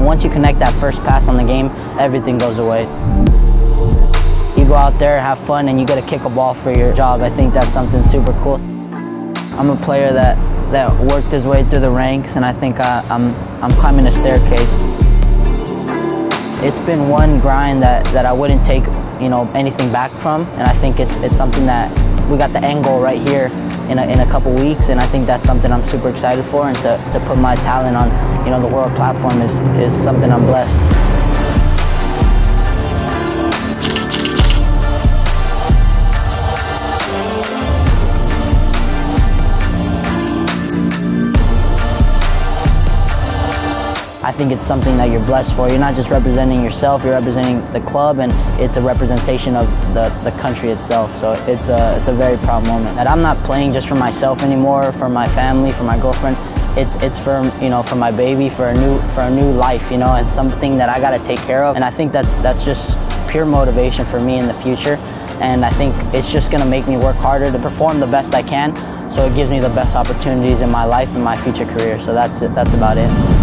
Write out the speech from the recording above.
Once you connect that first pass on the game, everything goes away. You go out there, have fun, and you get to kick a ball for your job. I think that's something super cool. I'm a player that, that worked his way through the ranks, and I think I, I'm, I'm climbing a staircase. It's been one grind that, that I wouldn't take you know, anything back from, and I think it's, it's something that we got the end goal right here in a, in a couple weeks, and I think that's something I'm super excited for, and to, to put my talent on you know, the world platform is, is something I'm blessed. I think it's something that you're blessed for. You're not just representing yourself, you're representing the club and it's a representation of the, the country itself. So it's a, it's a very proud moment. That I'm not playing just for myself anymore, for my family, for my girlfriend. It's, it's for, you know, for my baby, for a new, for a new life, you know, and something that I got to take care of. And I think that's, that's just pure motivation for me in the future. And I think it's just going to make me work harder to perform the best I can so it gives me the best opportunities in my life and my future career. So that's it. That's about it.